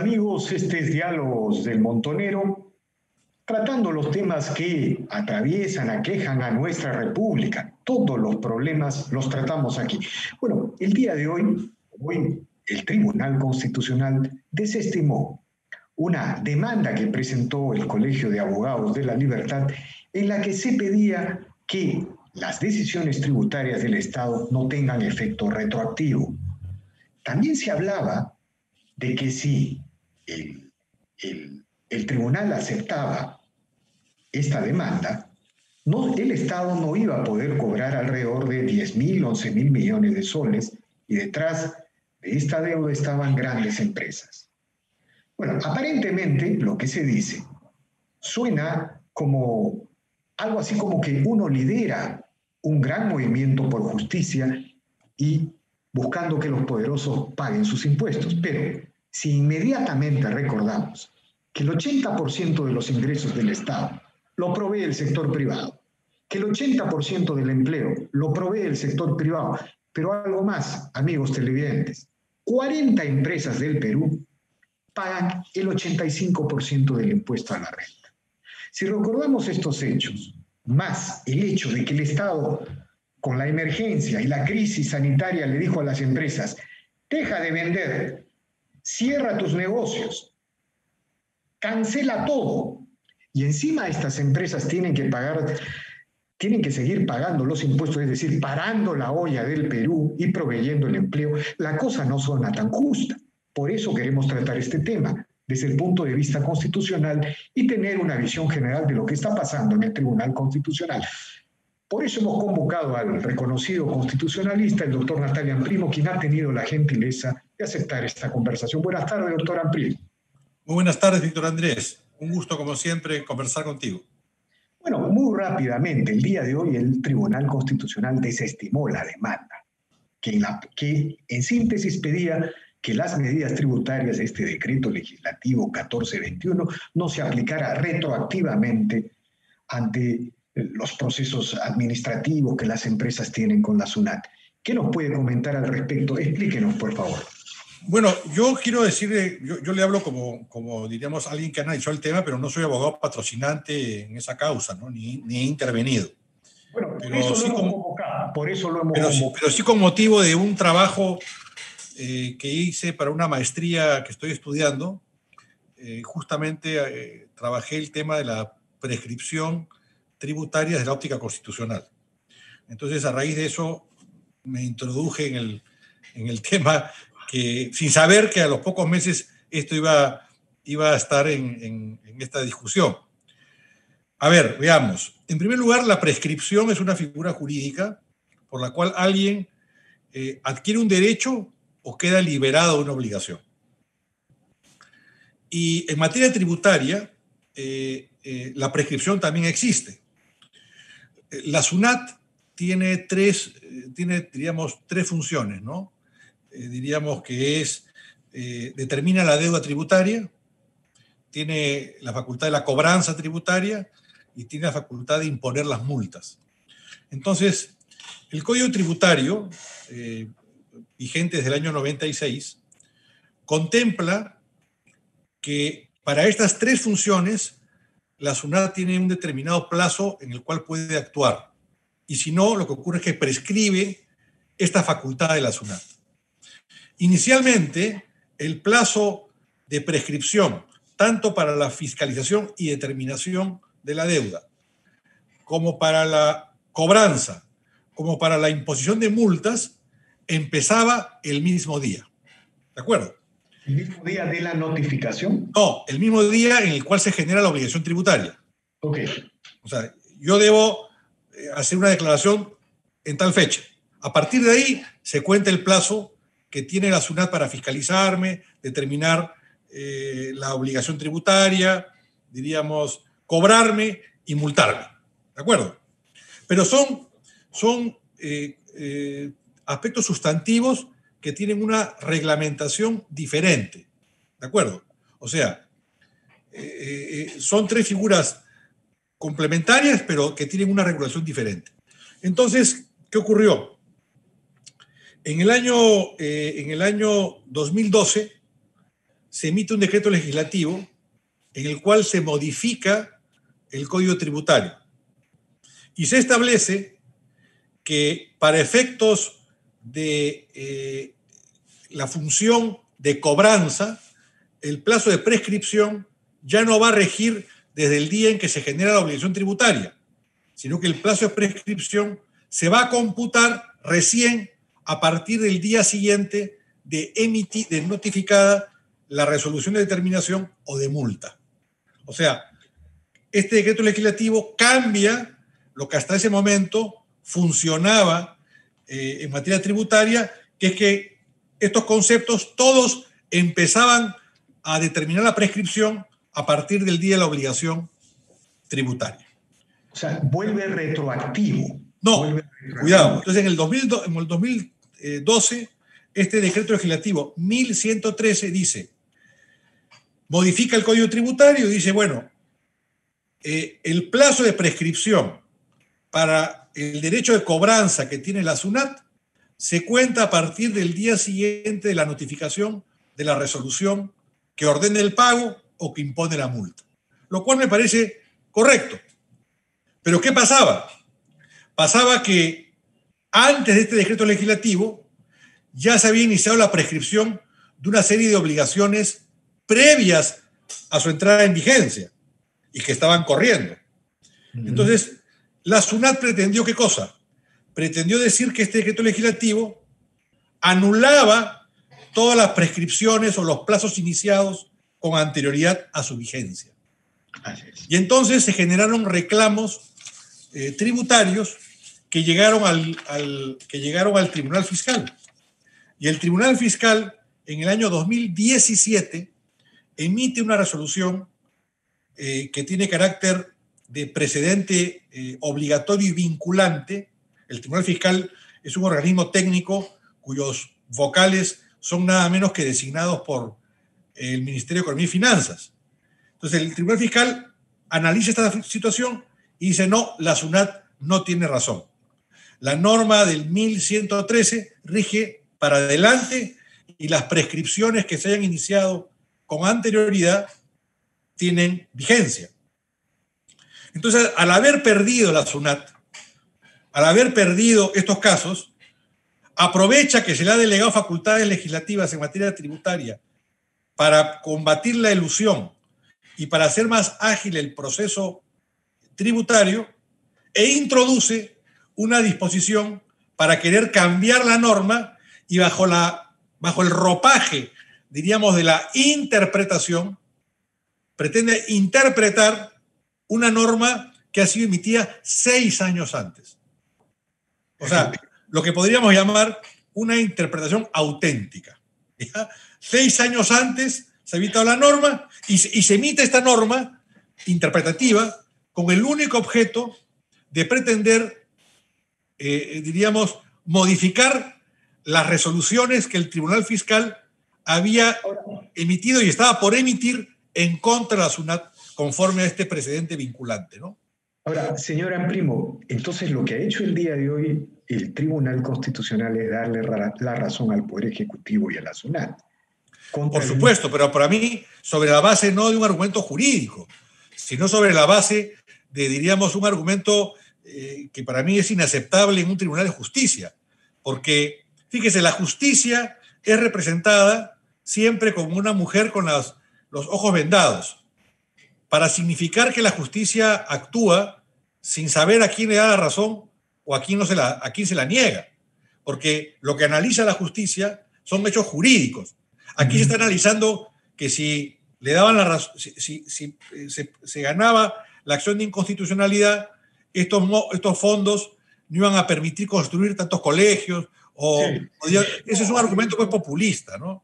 amigos, este es Diálogos del Montonero, tratando los temas que atraviesan, aquejan a nuestra república. Todos los problemas los tratamos aquí. Bueno, el día de hoy, hoy el Tribunal Constitucional desestimó una demanda que presentó el Colegio de Abogados de la Libertad en la que se pedía que las decisiones tributarias del Estado no tengan efecto retroactivo. También se hablaba de que si el, tribunal aceptaba esta demanda, no, el Estado no iba a poder cobrar alrededor de 10 mil, 11 mil millones de soles y detrás de esta deuda estaban grandes empresas. Bueno, aparentemente lo que se dice suena como algo así como que uno lidera un gran movimiento por justicia y buscando que los poderosos paguen sus impuestos. Pero si inmediatamente recordamos que el 80% de los ingresos del Estado lo provee el sector privado, que el 80% del empleo lo provee el sector privado, pero algo más, amigos televidentes, 40 empresas del Perú pagan el 85% del impuesto a la renta. Si recordamos estos hechos, más el hecho de que el Estado, con la emergencia y la crisis sanitaria, le dijo a las empresas, deja de vender, cierra tus negocios, cancela todo. Y encima estas empresas tienen que pagar, tienen que seguir pagando los impuestos, es decir, parando la olla del Perú y proveyendo el empleo. La cosa no suena tan justa. Por eso queremos tratar este tema desde el punto de vista constitucional y tener una visión general de lo que está pasando en el Tribunal Constitucional. Por eso hemos convocado al reconocido constitucionalista, el doctor Natalia Primo, quien ha tenido la gentileza de aceptar esta conversación. Buenas tardes, doctor Amprimo. Muy buenas tardes, Víctor Andrés. Un gusto, como siempre, conversar contigo. Bueno, muy rápidamente, el día de hoy el Tribunal Constitucional desestimó la demanda, que en, que en síntesis pedía que las medidas tributarias de este decreto legislativo 1421 no se aplicara retroactivamente ante los procesos administrativos que las empresas tienen con la SUNAT. ¿Qué nos puede comentar al respecto? Explíquenos, por favor. Bueno, yo quiero decirle, yo, le hablo como, como, diríamos, alguien que ha analizado el tema, pero no soy abogado patrocinante en esa causa, ¿no? ni, ni he intervenido. Bueno, por eso lo hemos convocado, por eso lo hemos pero, pero sí con motivo de un trabajo eh, que hice para una maestría que estoy estudiando. Eh, justamente eh, trabajé el tema de la prescripción tributaria de la óptica constitucional. Entonces, a raíz de eso, me introduje en el, en el tema sin saber que a los pocos meses esto iba, iba a estar en, esta discusión. A ver, veamos. En primer lugar, la prescripción es una figura jurídica por la cual alguien adquiere un derecho o queda liberado de una obligación. Y en materia tributaria, eh, eh, la prescripción también existe. Eh, la SUNAT tiene tres, tiene, diríamos, tres funciones, ¿no? Diríamos que es, determina la deuda tributaria, tiene la facultad de la cobranza tributaria y tiene la facultad de imponer las multas. Entonces, el Código Tributario, vigente desde el año 96, contempla que para estas tres funciones la SUNAT tiene un determinado plazo en el cual puede actuar. Y si no, lo que ocurre es que prescribe esta facultad de la SUNAT. Inicialmente, el plazo de prescripción, tanto para la fiscalización y determinación de la deuda, como para la cobranza, como para la imposición de multas, empezaba el mismo día. ¿De acuerdo? ¿El mismo día de la notificación? No, el mismo día en el cual se genera la obligación tributaria. Ok. O sea, yo debo eh, hacer una declaración en tal fecha. A partir de ahí se cuenta el plazo que tiene la SUNAT para fiscalizarme, determinar eh, la obligación tributaria, diríamos, cobrarme y multarme. ¿De acuerdo? Pero son, son eh, aspectos sustantivos que tienen una reglamentación diferente. ¿De acuerdo? O sea, eh, eh, son tres figuras complementarias, pero que tienen una regulación diferente. Entonces, ¿qué ocurrió? En el año, eh, en el año 2012, se emite un decreto legislativo en el cual se modifica el código tributario. Y se establece que para efectos de eh, la función de cobranza, el plazo de prescripción ya no va a regir desde el día en que se genera la obligación tributaria, sino que el plazo de prescripción se va a computar recién a partir del día siguiente de, emitir, de notificada la resolución de determinación o de multa. O sea, este decreto legislativo cambia lo que hasta ese momento funcionaba eh, en materia tributaria, que es que estos conceptos todos empezaban a determinar la prescripción a partir del día de la obligación tributaria. O sea, vuelve retroactivo. No, cuidado. Entonces, en el, 2012, este decreto legislativo 1113 dice, modifica el código tributario y dice, bueno, eh, el plazo de prescripción para el derecho de cobranza que tiene la SUNAT se cuenta a partir del día siguiente de la notificación de la resolución que ordene el pago o que impone la multa. Lo cual me parece correcto. Pero ¿qué pasaba? Pasaba que antes de este decreto legislativo ya se había iniciado la prescripción de una serie de obligaciones previas a su entrada en vigencia y que estaban corriendo. Entonces, la SUNAT pretendió qué cosa? Pretendió decir que este decreto legislativo anulaba todas las prescripciones o los plazos iniciados con anterioridad a su vigencia. Y entonces se generaron reclamos eh, tributarios que llegaron al, que llegaron al Tribunal Fiscal. Y el Tribunal Fiscal en el año 2017 emite una resolución eh, que tiene carácter de precedente eh, obligatorio y vinculante. El Tribunal Fiscal es un organismo técnico cuyos vocales son nada menos que designados por el Ministerio de Economía y Finanzas. Entonces, el Tribunal Fiscal analiza esta situación y dice, no, la SUNAT no tiene razón. La norma del 1113 rige para adelante y las prescripciones que se hayan iniciado con anterioridad tienen vigencia. Entonces, al haber perdido la SUNAT, al haber perdido estos casos, aprovecha que se le ha delegado facultades legislativas en materia tributaria para combatir la ilusión y para hacer más ágil el proceso tributario e introduce una disposición para querer cambiar la norma y bajo, la, bajo el ropaje, diríamos, de la interpretación, pretende interpretar una norma que ha sido emitida seis años antes. O sea, lo que podríamos llamar una interpretación auténtica. Seis años antes se ha evitado la norma y, se emite esta norma interpretativa con el único objeto de pretender, eh, diríamos, modificar las resoluciones que el Tribunal Fiscal había emitido y estaba por emitir en contra de la SUNAT conforme a este precedente vinculante, ¿no? Ahora, señora Primo, entonces lo que ha hecho el día de hoy el Tribunal Constitucional es darle la razón al Poder Ejecutivo y a la SUNAT. Por supuesto, pero para mí, sobre la base no de un argumento jurídico, sino sobre la base de, diríamos, un argumento eh, que para mí es inaceptable en un tribunal de justicia. Porque, fíjese, la justicia es representada siempre como una mujer con los ojos vendados, para significar que la justicia actúa sin saber a quién le da la razón o a quién, no se la, a quién se la niega. Porque lo que analiza la justicia son hechos jurídicos Aquí se está analizando que si le daban la razón, si, eh, se, ganaba la acción de inconstitucionalidad, estos, estos fondos no iban a permitir construir tantos colegios. O, ese es un argumento pues populista, ¿no?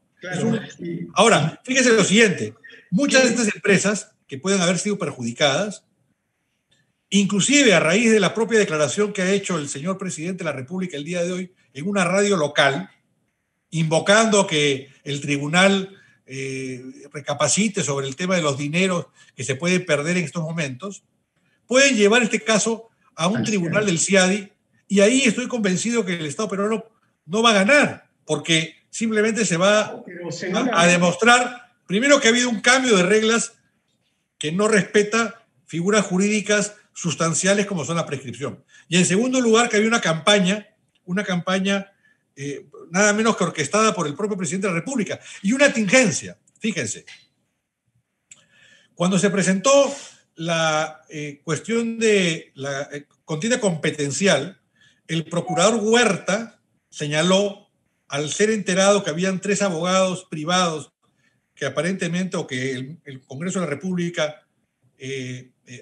ahora, fíjese lo siguiente, muchas de estas empresas que pueden haber sido perjudicadas, inclusive a raíz de la propia declaración que ha hecho el señor presidente de la República el día de hoy en una radio local, invocando que el tribunal eh, recapacite sobre el tema de los dineros que se pueden perder en estos momentos, pueden llevar este caso a un tribunal del CIADI y ahí estoy convencido que el Estado peruano no va a ganar, porque simplemente se va a, demostrar Primero que ha habido un cambio de reglas que no respeta figuras jurídicas sustanciales como son la prescripción. Y en segundo lugar, que había una campaña, una campaña eh, nada menos que orquestada por el propio presidente de la República. Y una tingencia, fíjense. Cuando se presentó la eh, cuestión de la eh, contienda competencial, el procurador Huerta señaló, al ser enterado que habían tres abogados privados que aparentemente o que el, Congreso de la República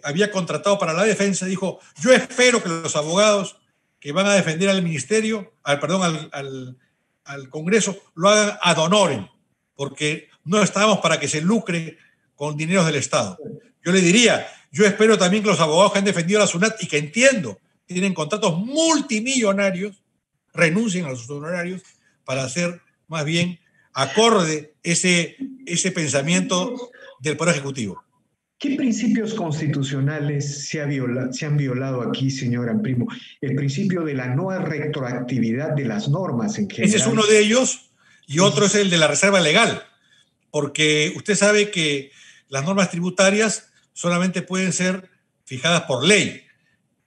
había contratado para la defensa, dijo, yo espero que los abogados que van a defender al ministerio, al, perdón, al, al, Congreso, lo hagan ad honorem, porque no estamos para que se lucre con dineros del Estado. Yo le diría, yo espero también que los abogados que han defendido a la SUNAT y que entiendo tienen contratos multimillonarios, renuncien a sus honorarios para hacer más bien acorde ese, ese pensamiento del Poder Ejecutivo. ¿Qué principios constitucionales se, han violado aquí, señora Primo? El principio de la no retroactividad de las normas en general. Ese es uno de ellos y otro es el de la reserva legal, porque usted sabe que las normas tributarias solamente pueden ser fijadas por ley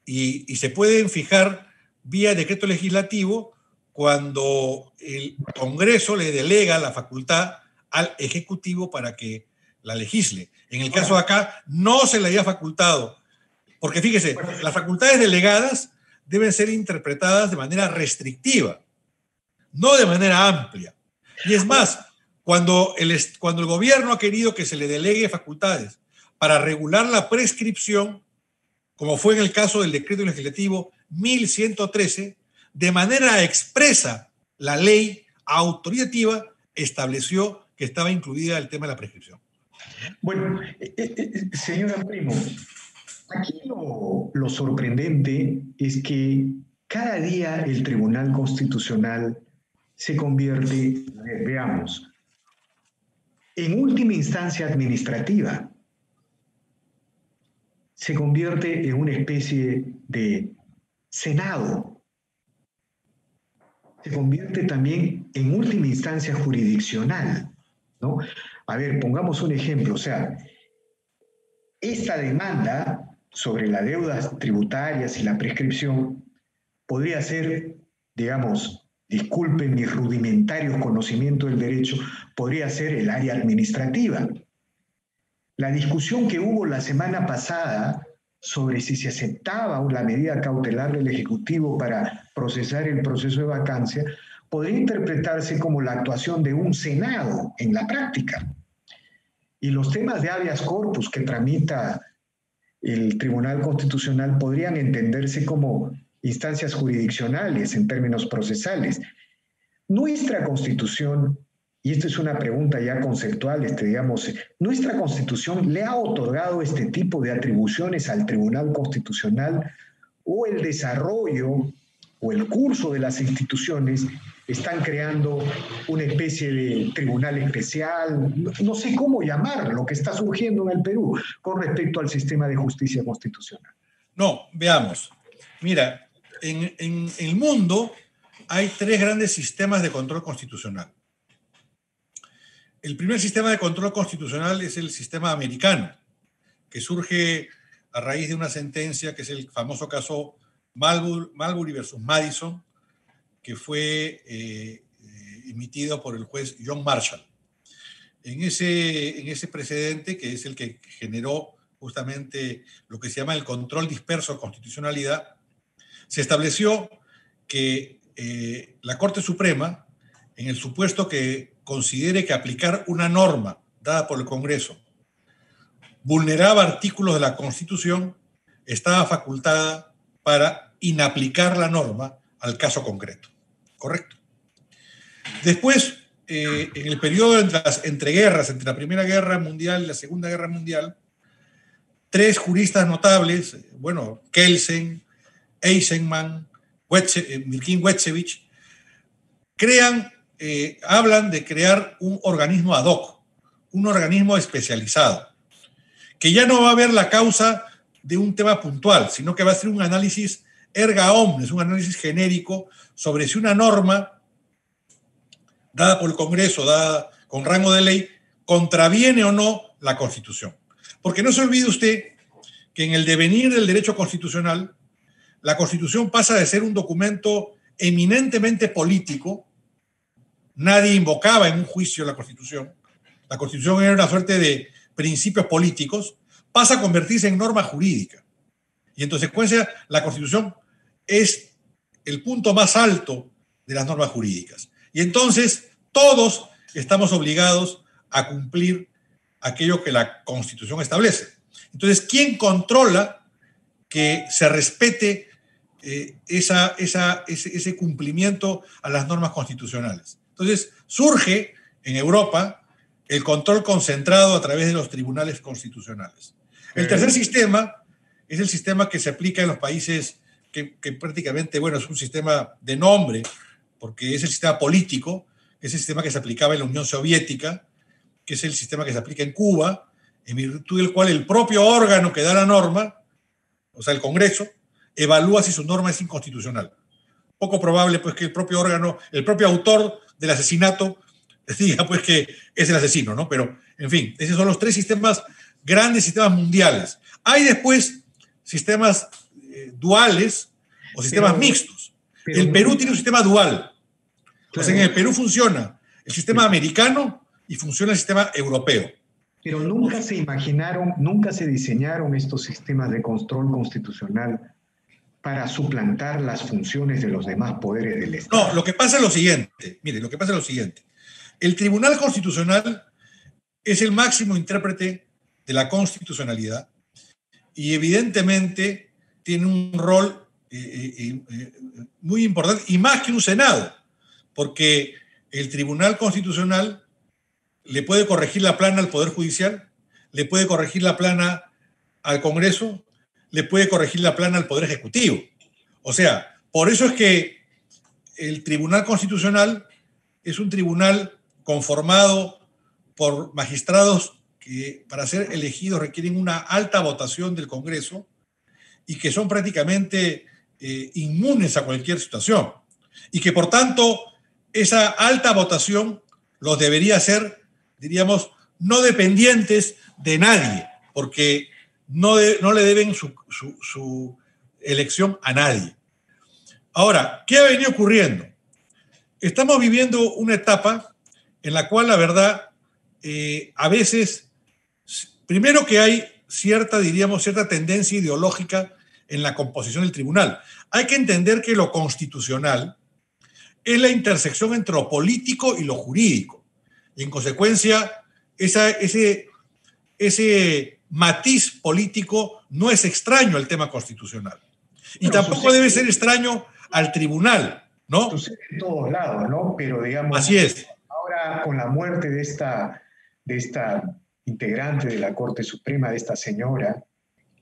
y, y se pueden fijar vía decreto legislativo cuando el Congreso le delega la facultad al Ejecutivo para que la legisle. En el caso de acá, no se le había facultado, porque fíjese, las facultades delegadas deben ser interpretadas de manera restrictiva, no de manera amplia. Y es más, cuando el, cuando el gobierno ha querido que se le delegue facultades para regular la prescripción, como fue en el caso del decreto legislativo 1113, de manera expresa, la ley autoritativa estableció que estaba incluida el tema de la prescripción. Bueno, eh, eh, eh, señora Primo, aquí lo, lo sorprendente es que cada día el Tribunal Constitucional se convierte, veamos, en última instancia administrativa. Se convierte en una especie de Senado. Se convierte también en última instancia jurisdiccional. ¿no? A ver, pongamos un ejemplo, o sea, esta demanda sobre las deudas tributarias y la prescripción podría ser, digamos, disculpen mi rudimentario conocimiento del derecho, podría ser el área administrativa. La discusión que hubo la semana pasada sobre si se aceptaba la medida cautelar del Ejecutivo para procesar el proceso de vacancia podría interpretarse como la actuación de un Senado en la práctica. Y los temas de habeas corpus que tramita el Tribunal Constitucional podrían entenderse como instancias jurisdiccionales en términos procesales. Nuestra constitución, y esto es una pregunta ya conceptual, este, digamos, nuestra constitución le ha otorgado este tipo de atribuciones al Tribunal Constitucional o el desarrollo o el curso de las instituciones están creando una especie de tribunal especial, no, sé cómo llamar lo que está surgiendo en el Perú con respecto al sistema de justicia constitucional. No, veamos. Mira, en, en el mundo hay tres grandes sistemas de control constitucional. El primer sistema de control constitucional es el sistema americano, que surge a raíz de una sentencia que es el famoso caso Marbury versus Madison, que fue eh, eh, emitido por el juez John Marshall. En ese, en ese precedente, que es el que generó justamente lo que se llama el control disperso de constitucionalidad, se estableció que eh, la Corte Suprema, en el supuesto que considere que aplicar una norma dada por el Congreso vulneraba artículos de la Constitución, estaba facultada para inaplicar la norma al caso concreto. ¿Correcto? Después, eh, en el periodo entre, las, entre guerras, entre la Primera Guerra Mundial y la Segunda Guerra Mundial, tres juristas notables, bueno, Kelsen, Eisenman, eh, Mirkin Wetsevich, crean, eh, hablan de crear un organismo ad hoc, un organismo especializado, que ya no va a ver la causa de un tema puntual, sino que va a ser un análisis erga omnes, un análisis genérico sobre si una norma dada por el Congreso, dada con rango de ley, contraviene o no la Constitución. Porque no se olvide usted que en el devenir del derecho constitucional, la Constitución pasa de ser un documento eminentemente político, nadie invocaba en un juicio la Constitución, la Constitución era una suerte de principios políticos, pasa a convertirse en norma jurídica. Y en consecuencia, la Constitución es el punto más alto de las normas jurídicas. Y entonces todos estamos obligados a cumplir aquello que la Constitución establece. Entonces, ¿quién controla que se respete eh, ese, cumplimiento a las normas constitucionales? Entonces, surge en Europa el control concentrado a través de los tribunales constitucionales. El tercer sistema es el sistema que se aplica en los países que, prácticamente, bueno, es un sistema de nombre, porque es el sistema político, es el sistema que se aplicaba en la Unión Soviética, que es el sistema que se aplica en Cuba, en virtud del cual el propio órgano que da la norma, o sea, el Congreso, evalúa si su norma es inconstitucional. Poco probable, pues, que el propio órgano, el propio autor del asesinato diga, pues, que es el asesino, ¿no? Pero, en fin, esos son los tres sistemas, grandes sistemas mundiales. Hay después sistemas eh, duales o sistemas mixtos. el Perú tiene un sistema dual. O sea, en el Perú funciona el sistema americano y funciona el sistema europeo. Pero nunca se imaginaron, nunca se diseñaron estos sistemas de control constitucional para suplantar las funciones de los demás poderes del Estado. No, lo que pasa es lo siguiente, mire, lo que pasa es lo siguiente. El Tribunal Constitucional es el máximo intérprete de la constitucionalidad y evidentemente tiene un rol eh, eh, eh, muy importante y más que un Senado, porque el Tribunal Constitucional le puede corregir la plana al Poder Judicial, le puede corregir la plana al Congreso, le puede corregir la plana al Poder Ejecutivo. O sea, por eso es que el Tribunal Constitucional es un tribunal conformado por magistrados que para ser elegidos requieren una alta votación del Congreso y que son prácticamente eh, inmunes a cualquier situación. Y que por tanto esa alta votación los debería hacer, diríamos, no dependientes de nadie, porque no, le deben su, elección a nadie. Ahora, ¿qué ha venido ocurriendo? Estamos viviendo una etapa en la cual la verdad eh, a veces, primero que hay cierta, diríamos, cierta tendencia ideológica en la composición del tribunal. Hay que entender que lo constitucional es la intersección entre lo político y lo jurídico. Y en consecuencia, ese matiz político no es extraño al tema constitucional. Y tampoco debe ser extraño al tribunal, ¿no? Sucede en todos lados, ¿no? Pero digamos. Así es. Ahora, con la muerte de esta, de esta integrante de la Corte Suprema, de esta señora,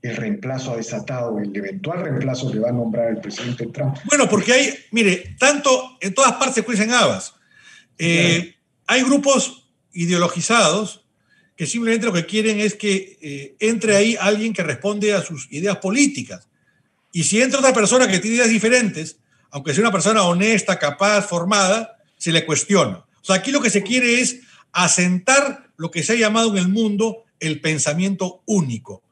el reemplazo ha desatado, el eventual reemplazo que va a nombrar el presidente Trump. Bueno, porque hay, mire, tanto en todas partes cuecen habas. Eh, hay grupos ideologizados que simplemente lo que quieren es que eh, entre ahí alguien que responde a sus ideas políticas. Y si entra otra persona que tiene ideas diferentes, aunque sea una persona honesta, capaz, formada, se le cuestiona. O sea, aquí lo que se quiere es asentar lo que se ha llamado en el mundo el pensamiento único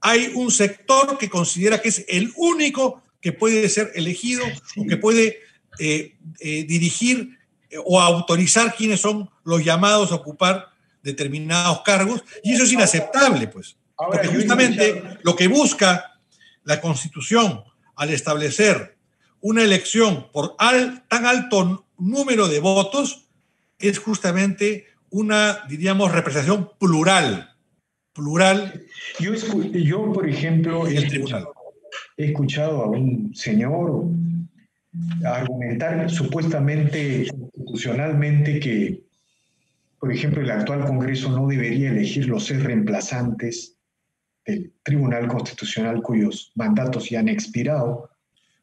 hay un sector que considera que es el único que puede ser elegido o que puede eh, eh, dirigir o autorizar quiénes son los llamados a ocupar determinados cargos, y eso es inaceptable, pues. Porque justamente lo que busca la Constitución al establecer una elección por tan alto número de votos es justamente una, diríamos, representación plural plural. Yo, yo por ejemplo, he escuchado, he escuchado a un señor argumentar supuestamente constitucionalmente que, por ejemplo, el actual Congreso no debería elegir los seis reemplazantes del Tribunal Constitucional cuyos mandatos ya han expirado.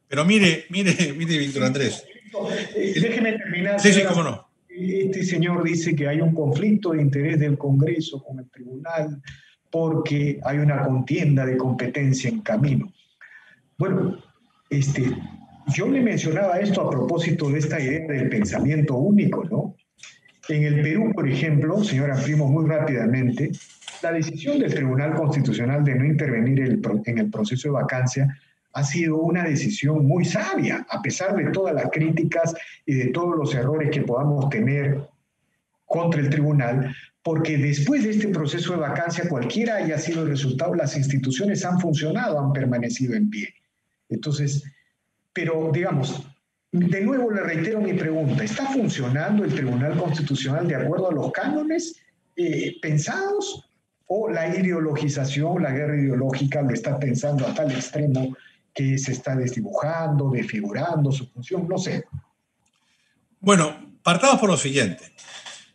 Pero mire, mire, mire, Víctor Andrés. Eh, déjeme terminar. Sí, sí, cómo no este señor dice que hay un conflicto de interés del Congreso con el tribunal porque hay una contienda de competencia en camino. Bueno, este, yo le mencionaba esto a propósito de esta idea del pensamiento único, ¿no? En el Perú, por ejemplo, señora Primo, muy rápidamente, la decisión del Tribunal Constitucional de no intervenir en el proceso de vacancia ha sido una decisión muy sabia, a pesar de todas las críticas y de todos los errores que podamos tener contra el tribunal, porque después de este proceso de vacancia, cualquiera haya sido el resultado, las instituciones han funcionado, han permanecido en pie. Entonces, pero digamos, de nuevo le reitero mi pregunta, ¿está funcionando el Tribunal Constitucional de acuerdo a los cánones eh, pensados o la ideologización, la guerra ideológica lo está pensando a tal extremo que se está desdibujando, desfigurando su función? No sé. Bueno, partamos por lo siguiente.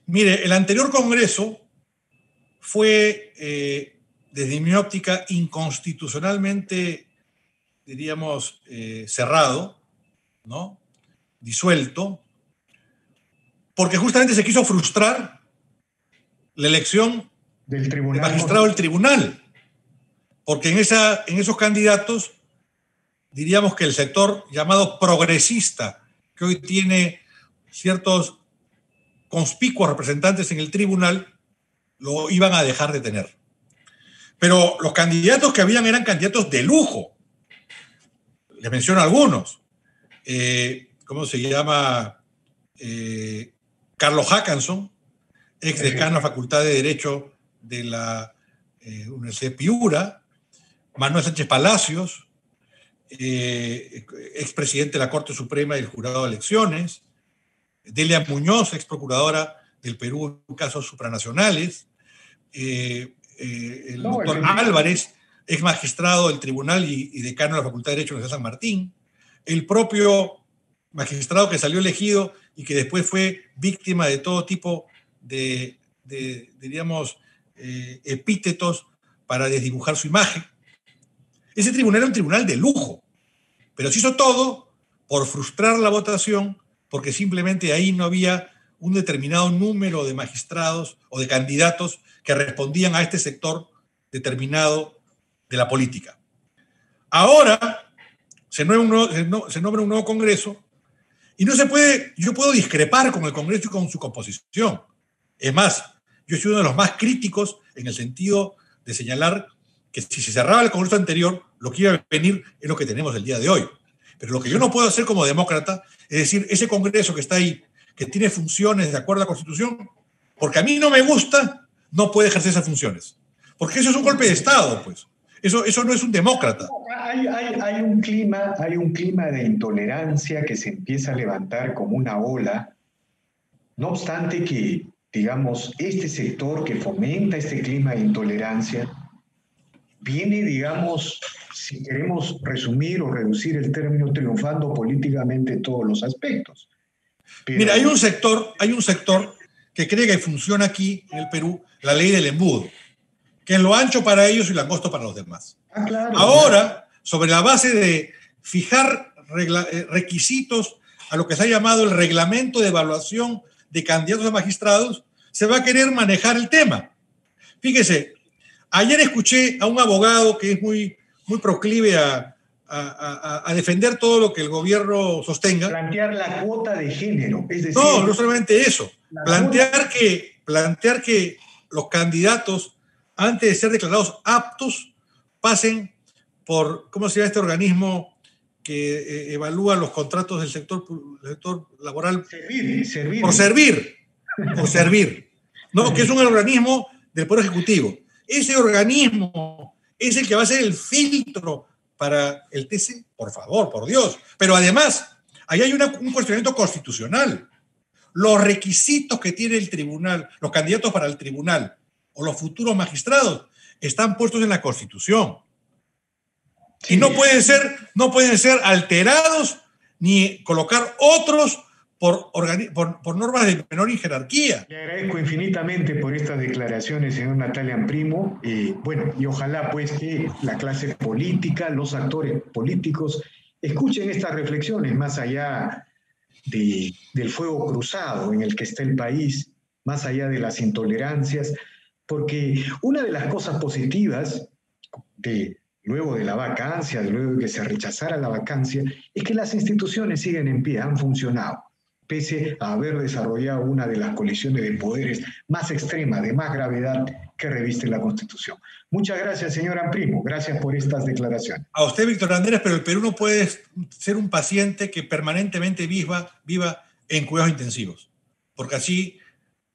Mire, el anterior Congreso fue, eh, desde mi óptica, inconstitucionalmente, diríamos, eh, cerrado, ¿no? Disuelto, porque justamente se quiso frustrar la elección del tribunal magistrado del tribunal, porque en, esa, en esos candidatos diríamos que el sector llamado progresista, que hoy tiene ciertos conspicuos representantes en el tribunal, lo iban a dejar de tener. Pero los candidatos que habían eran candidatos de lujo. Les menciono algunos. Eh, ¿cómo se llama? Eh, Carlos Hackanson, ex decano de la Facultad de Derecho de la eh, Universidad de Piura, Manuel Sánchez Palacios, eh, expresidente de la Corte Suprema y el Jurado de Elecciones, Delia Muñoz, ex procuradora del Perú en casos supranacionales, el doctor Álvarez, ex magistrado del Tribunal y, y, decano de la Facultad de Derecho de San Martín, el propio magistrado que salió elegido y que después fue víctima de todo tipo de, diríamos, eh, epítetos para desdibujar su imagen. Ese tribunal era un tribunal de lujo, pero se hizo todo por frustrar la votación, porque simplemente ahí no había un determinado número de magistrados o de candidatos que respondían a este sector determinado de la política. Ahora se nombra un nuevo Congreso y no se puede, yo puedo discrepar con el Congreso y con su composición. Es más, yo soy uno de los más críticos en el sentido de señalar que si se cerraba el Congreso anterior, lo que iba a venir es lo que tenemos el día de hoy. Pero lo que yo no puedo hacer como demócrata es decir, ese Congreso que está ahí, que tiene funciones de acuerdo a la Constitución, porque a mí no me gusta, no puede ejercer esas funciones. Porque eso es un golpe de Estado, pues. Eso, eso no es un demócrata. Hay, hay, un clima, hay un clima de intolerancia que se empieza a levantar como una ola. No obstante que, digamos, este sector que fomenta este clima de intolerancia viene, digamos, si queremos resumir o reducir el término, triunfando políticamente en todos los aspectos. Mira, hay un sector, hay un sector que cree que funciona aquí en el Perú la ley del embudo que es lo ancho para ellos y lo angosto para los demás. Ah, Ahora, sobre la base de fijar eh, requisitos a lo que se ha llamado el reglamento de evaluación de candidatos a magistrados, se va a querer manejar el tema. Fíjese, ayer escuché a un abogado que es muy, muy proclive a, a, defender todo lo que el gobierno sostenga. Plantear la cuota de género. Es decir, no, no solamente eso. Plantear que, plantear que los candidatos antes de ser declarados aptos, pasen por, ¿cómo se llama este organismo que eh, evalúa los contratos del sector, sector laboral? Servir, servir. Por servir, por servir. ¿no? Que es un organismo del Poder Ejecutivo. Ese organismo es el que va a ser el filtro para el TC, por favor, por Dios. Pero además, ahí hay un cuestionamiento constitucional. Los requisitos que tiene el tribunal, los candidatos para el tribunal, o los futuros magistrados están puestos en la Constitución. Y no pueden ser, no pueden ser alterados ni colocar otros por, por, normas de menor jerarquía. Le agradezco infinitamente por estas declaraciones, señor Natalia Primo. y bueno, y ojalá pues que la clase política, los actores políticos, escuchen estas reflexiones más allá de, del fuego cruzado en el que está el país, más allá de las intolerancias, porque una de las cosas positivas de luego de la vacancia, de luego de que se rechazara la vacancia, es que las instituciones siguen en pie, han funcionado. pese a haber desarrollado una de las colisiones de poderes más extremas, de más gravedad que reviste la Constitución. Muchas gracias, señora Primo. Gracias por estas declaraciones. A usted, Víctor Andrés, pero el Perú no puede ser un paciente que permanentemente viva, viva en cuidados intensivos, porque así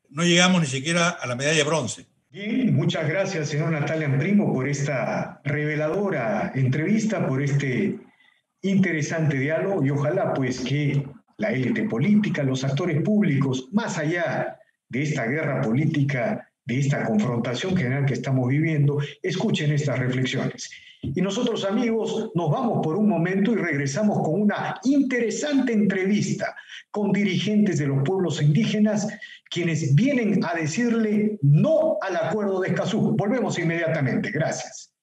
no llegamos ni siquiera a la medalla de bronce. Bien, muchas gracias, señor Natalia Primo, por esta reveladora entrevista, por este interesante diálogo y ojalá pues que la élite política, los actores públicos, más allá de esta guerra política, de esta confrontación general que estamos viviendo, escuchen estas reflexiones. Y nosotros amigos nos vamos por un momento y regresamos con una interesante entrevista con dirigentes de los pueblos indígenas quienes vienen a decirle no al acuerdo de Escazú. Volvemos inmediatamente. Gracias.